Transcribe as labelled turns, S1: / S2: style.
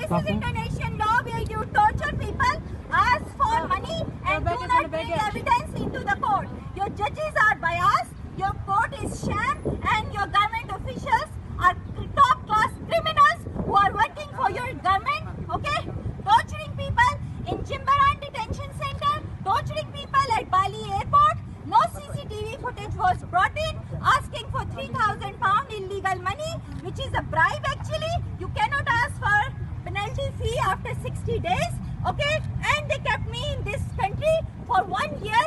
S1: So this is international law where you torture people, ask for money and do not bring evidence into the court. Your judges are biased, your court is sham and your government officials are top class criminals who are working for your government, okay? Torturing people in Jimbaran detention center, torturing people at Bali airport. No CCTV footage was brought in, asking for 3000 pound illegal money, which is a bribe actually. You cannot ask for penalty fee after 60 days, okay? And they kept me in this country for one year